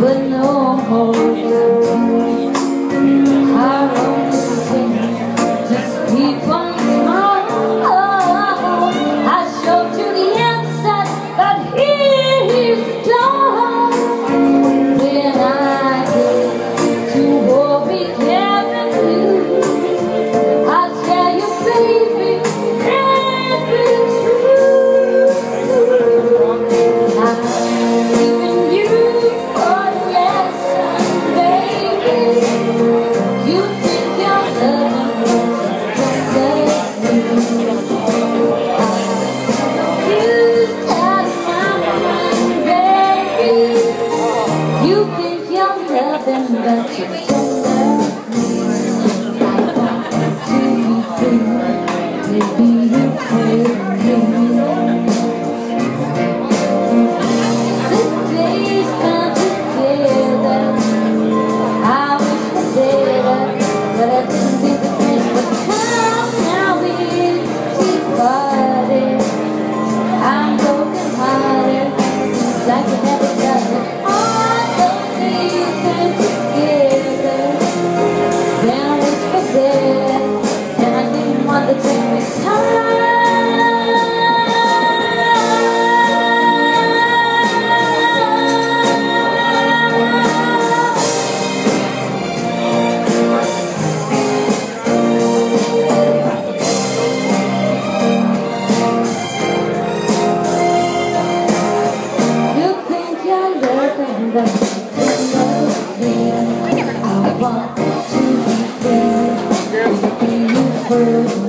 But the more. Productions. want to the fair, and you. heard